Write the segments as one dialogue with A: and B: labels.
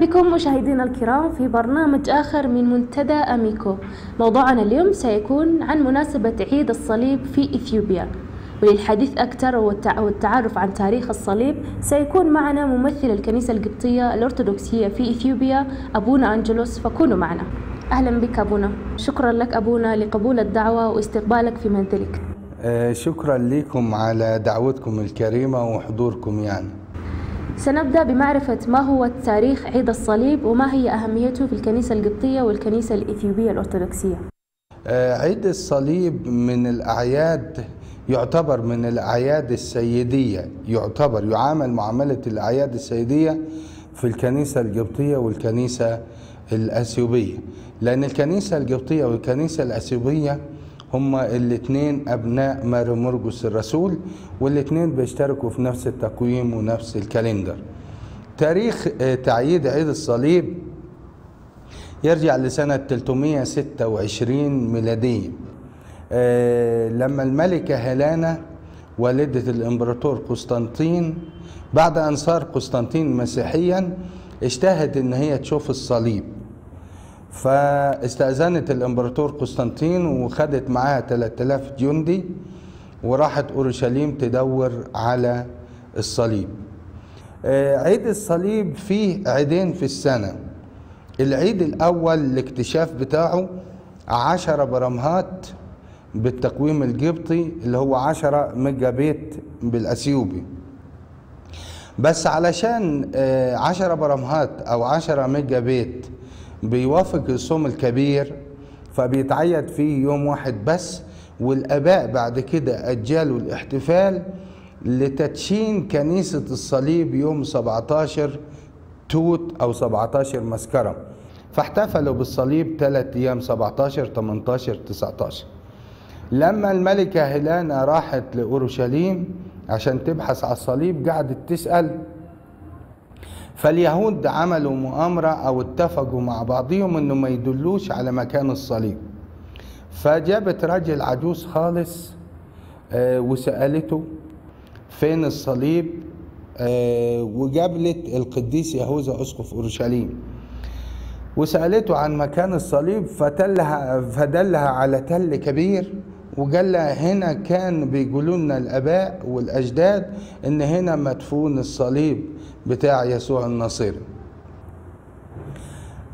A: بكم مشاهدينا الكرام في برنامج آخر من منتدى أميكو. موضوعنا اليوم سيكون عن مناسبة عيد الصليب في إثيوبيا. وللحديث أكثر والتعرف عن تاريخ الصليب سيكون معنا ممثل الكنيسة القبطية الأرثوذكسية في إثيوبيا أبونا أنجلوس. فكونوا معنا. أهلا بك أبونا. شكرا لك أبونا لقبول الدعوة واستقبالك في منزلك.
B: آه، شكرا لكم على دعوتكم الكريمة وحضوركم يعني.
A: سنبدأ بمعرفة ما هو تاريخ عيد الصليب وما هي أهميته في الكنيسة القبطية والكنيسة الإثيوبية الأرثوذكسية.
B: آه، عيد الصليب من الأعياد يعتبر من الأعياد السيدية يعتبر يعامل معاملة الأعياد السيدية في الكنيسة القبطية والكنيسة الأثيوبية. لأن الكنيسة القبطية والكنيسة الأثيوبية هما الاثنين أبناء ماري مرقس الرسول والاثنين بيشتركوا في نفس التقويم ونفس الكالندر. تاريخ آه، تعييد عيد الصليب يرجع لسنة 326 ميلادية. آه، لما الملكة هيلانا والدة الإمبراطور قسطنطين بعد أن صار قسطنطين مسيحيا اشتهت إن هي تشوف الصليب. فاستأذنت الإمبراطور قسطنطين وخدت معاها 3000 جندي وراحت أورشليم تدور على الصليب. آه، عيد الصليب فيه عيدين في السنة. العيد الأول الاكتشاف بتاعه عشرة برمهات بالتقويم القبطي اللي هو عشرة ميجا بيت بالأثيوبي. بس علشان آه، عشرة برمهات أو عشرة ميجا بيت بيوافق الصوم الكبير فبيتعيد فيه يوم واحد بس والآباء بعد كده أجلوا الاحتفال لتدشين كنيسة الصليب يوم 17 توت أو 17 مسكرة. فاحتفلوا بالصليب ثلاث أيام 17 18 19 لما الملكة هيلانا راحت لأورشليم عشان تبحث على الصليب قعدت تسأل فاليهود عملوا مؤامرة أو اتفقوا مع بعضهم إنه ما يدلوش على مكان الصليب. فجابت راجل عجوز خالص آه، وسألته فين الصليب؟ آه، وجابلت القديس يهوذا أسقف أورشليم. وسألته عن مكان الصليب فتلها فدلها على تل كبير. لها هنا كان بيقولوا لنا الآباء والأجداد إن هنا مدفون الصليب بتاع يسوع الناصري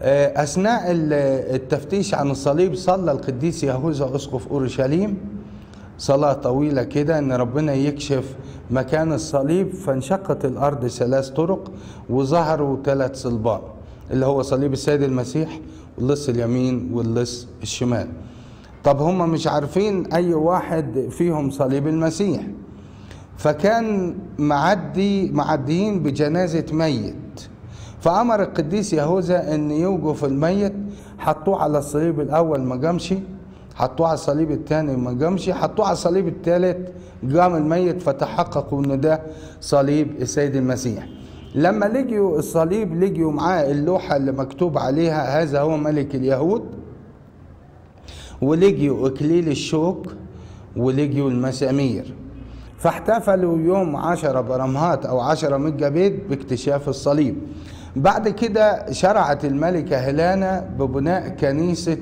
B: آه، أثناء ال- التفتيش عن الصليب صلى القديس يهوذا أسقف أورشليم. صلاة طويلة كده إن ربنا يكشف مكان الصليب فانشقت الأرض ثلاث طرق وظهروا ثلاث صلبان اللي هو صليب السيد المسيح واللص اليمين واللص الشمال. طب هم مش عارفين أي واحد فيهم صليب المسيح. فكان معدي معديين بجنازة ميت. فأمر القديس يهوذا أن يوقف الميت. حطوه على الصليب الأول ما قامش حطوه على الصليب الثاني ما قامش حطوه على الصليب الثالث قام الميت. فتحققوا ان ده صليب السيد المسيح. لما لقيوا الصليب لقيوا معاه اللوحة اللي مكتوب عليها هذا هو ملك اليهود. ولقيوا أكليل الشوك ولقيوا المسامير. فاحتفلوا يوم عشرة برمهات أو عشرة ميجا بيت باكتشاف الصليب. بعد كده شرعت الملكة هيلانا ببناء كنيسة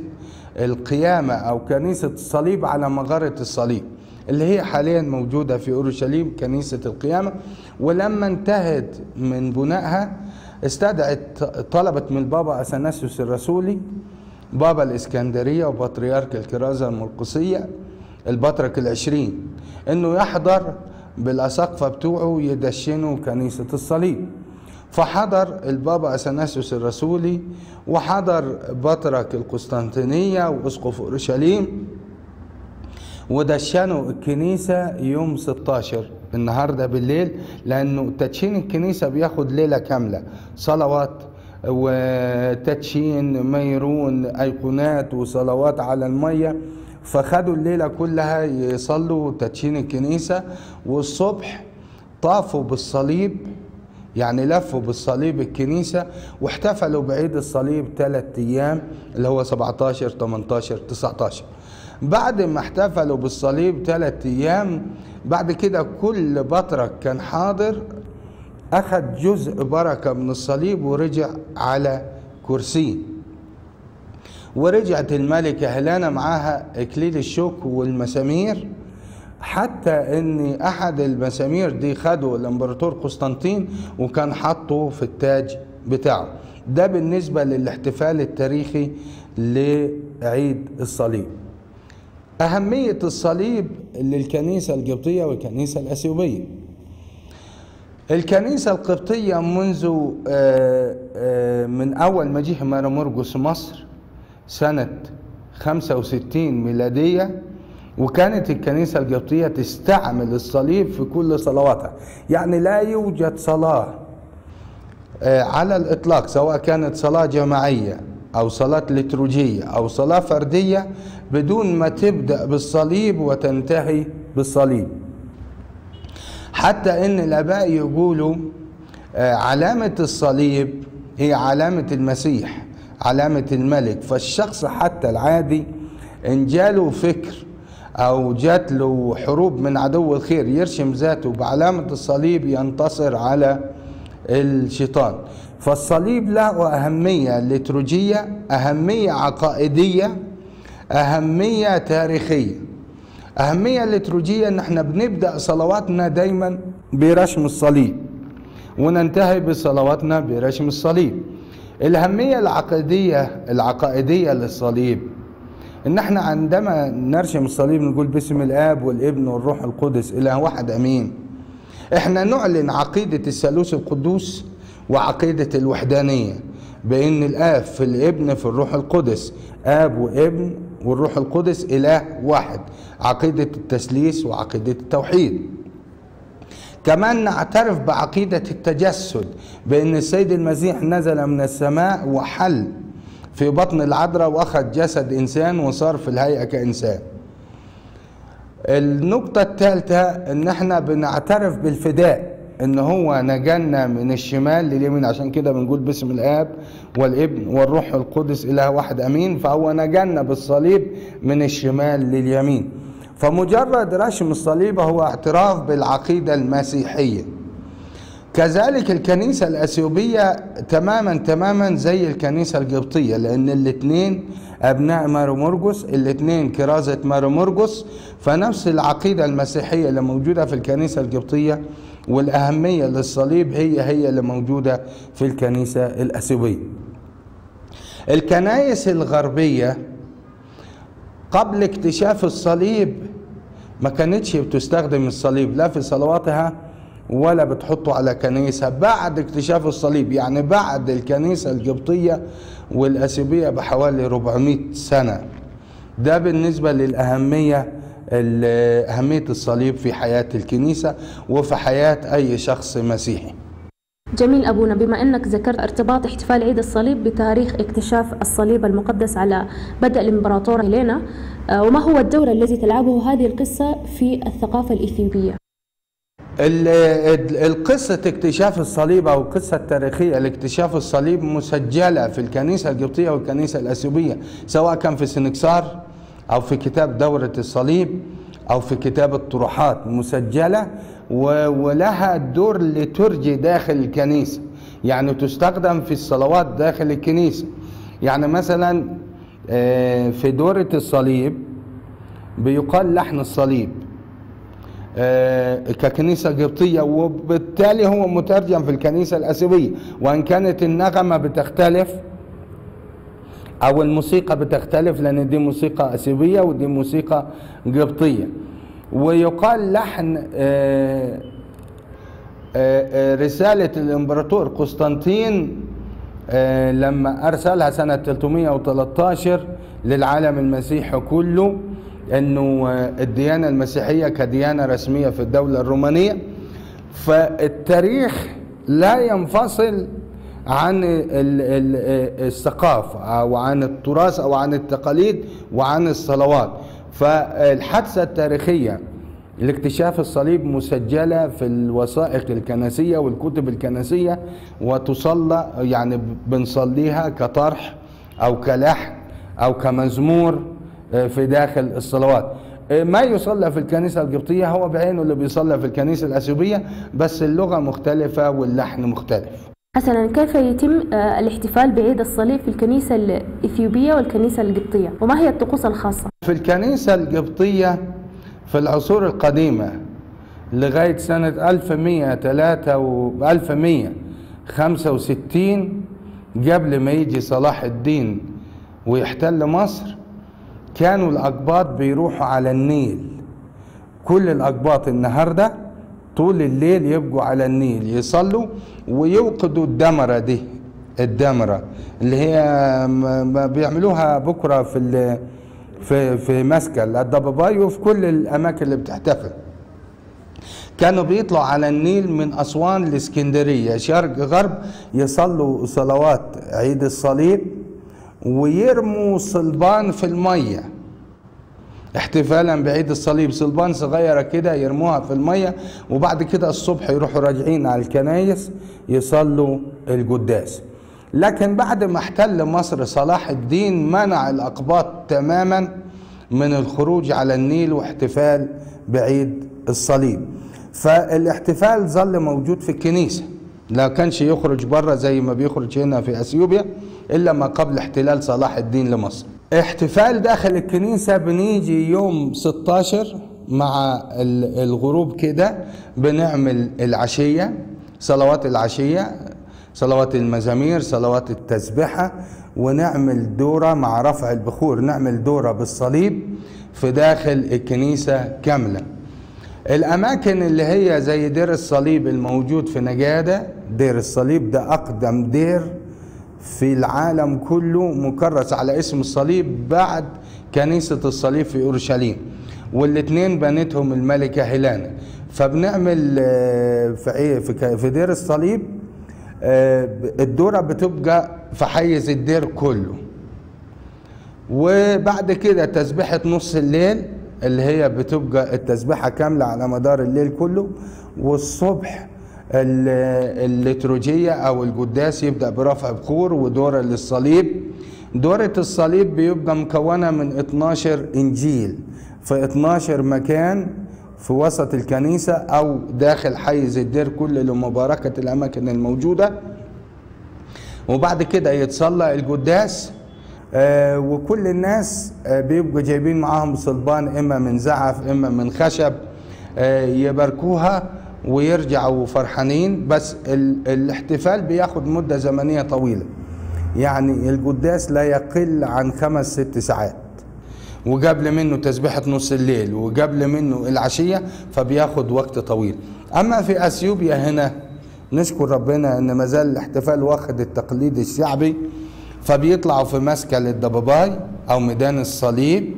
B: القيامة أو كنيسة الصليب على مغارة الصليب اللي هي حاليا موجودة في أورشليم كنيسة القيامة. ولما انتهت من بنائها استدعت طلبت من البابا أثناسيوس الرسولي بابا الإسكندرية وبطريرك الكرازة المرقسية البطرك العشرين. إنه يحضر بالأساقفة بتوعه يدشنوا كنيسة الصليب. فحضر البابا أثناسيوس الرسولي وحضر بطرك القسطنطينية وأسقف أورشليم ودشنوا الكنيسة يوم 16 النهاردة بالليل لأنه تدشين الكنيسة بياخد ليلة كاملة. صلوات وتدشين ميرون أيقونات وصلوات على المية. فخدوا الليلة كلها يصلوا تدشين الكنيسة والصبح طافوا بالصليب يعني لفوا بالصليب الكنيسة واحتفلوا بعيد الصليب ثلاثة أيام اللي هو 17 18 19 بعد ما احتفلوا بالصليب ثلاثة أيام بعد كده كل بطرك كان حاضر أخذ جزء بركة من الصليب ورجع على كرسيه ورجعت الملكة هيلانا معاها إكليل الشوك والمسامير حتى ان أحد المسامير دي خده الإمبراطور قسطنطين وكان حاطه في التاج بتاعه. ده بالنسبة للاحتفال التاريخي لعيد الصليب. أهمية الصليب للكنيسة القبطية والكنيسة الأثيوبية. الكنيسة القبطية منذ من أول ما جه مارمورجوس مصر سنة 65 ميلادية وكانت الكنيسة القبطية تستعمل الصليب في كل صلواتها. يعني لا يوجد صلاة على الإطلاق سواء كانت صلاة جماعية أو صلاة لتروجية أو صلاة فردية بدون ما تبدأ بالصليب وتنتهي بالصليب. حتى إن الآباء يقولوا علامة الصليب هي علامة المسيح علامة الملك. فالشخص حتى العادي إن جاله فكر أو جات له حروب من عدو الخير يرشم ذاته بعلامة الصليب ينتصر على الشيطان. فالصليب له أهمية لتروجية أهمية عقائدية أهمية تاريخية. أهمية لتروجية إن إحنا بنبدأ صلواتنا دايما برشم الصليب وننتهي بصلواتنا برشم الصليب. الأهمية العقائدية العقائدية للصليب. إن إحنا عندما نرشم الصليب نقول باسم الآب والابن والروح القدس إله واحد أمين. إحنا نعلن عقيدة الثالوث القدوس وعقيدة الوحدانية بأن الآب في الابن في الروح القدس آب وابن والروح القدس إله واحد عقيدة التثليث وعقيدة التوحيد. كمان نعترف بعقيدة التجسد بأن السيد المسيح نزل من السماء وحل في بطن العذراء وأخذ جسد إنسان وصار في الهيئة كإنسان. النقطة الثالثة إن إحنا بنعترف بالفداء. إن هو نجانا من الشمال لليمين. عشان كده بنقول باسم الآب والابن والروح القدس إله واحد. أمين. فهو نجانا بالصليب من الشمال لليمين. فمجرد رشم الصليب هو اعتراف بالعقيدة المسيحية. كذلك الكنيسة الأثيوبية تماما تماما زي الكنيسة القبطية لأن الاثنين أبناء مار مرقس الاثنين كرازة مار مرقس فنفس العقيدة المسيحية اللي موجودة في الكنيسة القبطية والأهمية للصليب هي هي اللي موجودة في الكنيسة الأثيوبية الكنائس الغربية قبل اكتشاف الصليب ما كانتش بتستخدم الصليب لا في صلواتها ولا بتحطه على كنيسة بعد اكتشاف الصليب يعني بعد الكنيسة القبطية والأثيوبية بحوالي 400 سنة. ده بالنسبة للأهمية أهمية الصليب في حياة الكنيسة وفي حياة أي شخص مسيحي
A: جميل أبونا بما أنك ذكرت ارتباط احتفال عيد الصليب بتاريخ اكتشاف الصليب المقدس على بدء الإمبراطور هيلينا وما هو الدور الذي تلعبه هذه القصة في الثقافة الإثيوبية؟
B: القصة اكتشاف الصليب أو القصة التاريخية لاكتشاف الصليب مسجلة في الكنيسة القبطية والكنيسة الأثيوبية سواء كان في سنكسار أو في كتاب دورة الصليب أو في كتاب الطروحات مسجلة ولها دور لترجي داخل الكنيسة. يعني تستخدم في الصلوات داخل الكنيسة. يعني مثلا في دورة الصليب بيقال لحن الصليب. ككنيسة قبطية وبالتالي هو مترجم في الكنيسة الأثيوبية وإن كانت النغمة بتختلف أو الموسيقى بتختلف لأن دي موسيقى أثيوبية ودي موسيقى قبطية. ويقال لحن رسالة الإمبراطور قسطنطين لما أرسلها سنة 313 للعالم المسيحي كله إنه الديانة المسيحية كديانة رسمية في الدولة الرومانية. فالتاريخ لا ينفصل عن الثقافه أو عن التراث أو عن التقاليد وعن الصلوات. فالحادثة التاريخية لاكتشاف الصليب مسجلة في الوثائق الكنسية والكتب الكنسية وتصلى يعني بنصليها كطرح أو كلحن أو كمزمور في داخل الصلوات. ما يصلى في الكنيسة القبطية هو بعينه اللي بيصلى في الكنيسة الأثيوبية بس اللغة مختلفة واللحن مختلف.
A: حسنا كيف يتم آه، الاحتفال بعيد الصليب في الكنيسة الإثيوبية والكنيسة القبطية وما هي الطقوس الخاصة؟
B: في الكنيسة القبطية في العصور القديمة لغاية سنة 1103 و 1165 قبل ما يجي صلاح الدين ويحتل مصر كانوا الأقباط بيروحوا على النيل كل الأقباط النهاردة طول الليل يبقوا على النيل يصلوا ويوقدوا الدمرة دي الدمرة اللي هي بيعملوها بكرة في في في مسكل الضباباي وفي كل الأماكن اللي بتحتفل. كانوا بيطلعوا على النيل من أسوان لإسكندرية شرق غرب يصلوا صلوات عيد الصليب ويرموا صلبان في المية. احتفالا بعيد الصليب. صلبان صغيرة كده يرموها في المية وبعد كده الصبح يروحوا راجعين على الكنايس يصلوا القداس. لكن بعد ما احتل مصر صلاح الدين منع الأقباط تماما من الخروج على النيل واحتفال بعيد الصليب. فالاحتفال ظل موجود في الكنيسة لا كانش يخرج بره زي ما بيخرج هنا في أثيوبيا إلا ما قبل احتلال صلاح الدين لمصر. احتفال داخل الكنيسة بنيجي يوم 16 مع ال- الغروب كده بنعمل العشية صلوات العشية صلوات المزامير صلوات التسبحة ونعمل دورة مع رفع البخور نعمل دورة بالصليب في داخل الكنيسة كاملة. الأماكن اللي هي زي دير الصليب الموجود في نقادة دير الصليب ده أقدم دير في العالم كله مكرس على اسم الصليب بعد كنيسة الصليب في أورشليم والاتنين بنتهم الملكة هيلانا فبنعمل آه، في إيه؟ في دير الصليب آه، الدورة بتبقى في حيز الدير كله وبعد كده تسبيحة نص الليل اللي هي بتبقى التسبيحة كاملة على مدار الليل كله والصبح ال- الليتروجية أو القداس يبدأ برفع بخور ودورة للصليب. دورة الصليب بيبقى مكونة من 12 إنجيل في 12 مكان في وسط الكنيسة أو داخل حيز الدير كله لمباركة الأماكن الموجودة. وبعد كده يتصلى القداس آه، وكل الناس آه، بيبقوا جايبين معاهم صلبان إما من زعف إما من خشب آه، يباركوها. ويرجعوا فرحانين بس ال- الاحتفال بياخد مدة زمنية طويلة. يعني القداس لا يقل عن خمس ست ساعات. وقبل منه تسبيحة نص الليل وقبل منه العشية فبياخد وقت طويل. أما في أثيوبيا هنا نشكر ربنا إن ما زال الاحتفال واخد التقليد الشعبي فبيطلعوا في مسكل الضباباي أو ميدان الصليب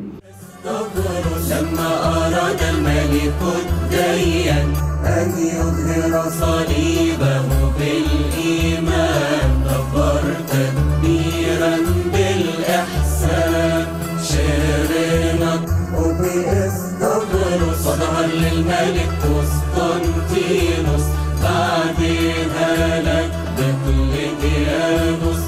C: لما أراد الملك الديان أن يظهر صليبه بالإيمان
A: كبر تدبيرا بالإحسان. شرنا وبإستغفر صدر للملك قسطنطينوس بعدها لك بكل ديانوس.